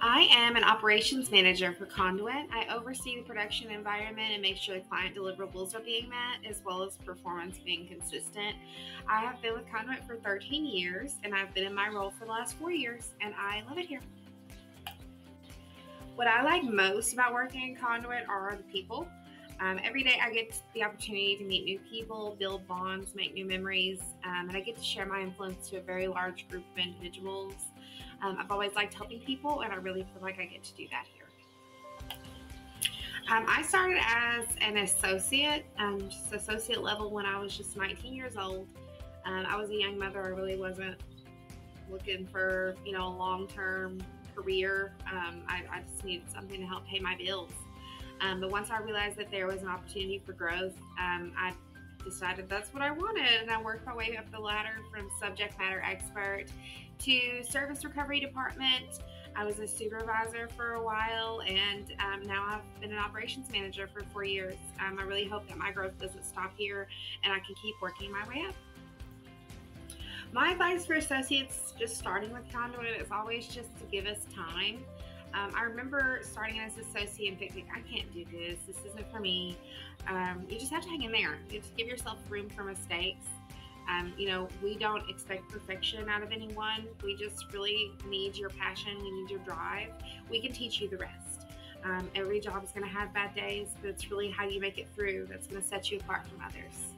I am an operations manager for Conduent. I oversee the production environment and make sure the client deliverables are being met as well as performance being consistent. I have been with Conduent for 13 years and I've been in my role for the last four years and I love it here. What I like most about working in Conduent are the people. Um, every day I get the opportunity to meet new people, build bonds, make new memories, um, and I get to share my influence to a very large group of individuals. Um, I've always liked helping people, and I really feel like I get to do that here. Um, I started as an associate, um, just associate level when I was just 19 years old. Um, I was a young mother. I really wasn't looking for, you know, a long-term career. I, I, just needed something to help pay my bills. Um, but once I realized that there was an opportunity for growth, I decided that's what I wanted. And I worked my way up the ladder from subject matter expert to service recovery department. I was a supervisor for a while, and um, now I've been an operations manager for four years. Um, I really hope that my growth doesn't stop here and I can keep working my way up. My advice for associates just starting with Conduent is always just to give us time. Um, I remember starting as an associate and thinking, I can't do this. This isn't for me. Um, you just have to hang in there. You just give yourself room for mistakes. Um, you know, we don't expect perfection out of anyone. We just really need your passion. We need your drive. We can teach you the rest. Um, every job is going to have bad days, but it's really how you make it through that's going to set you apart from others.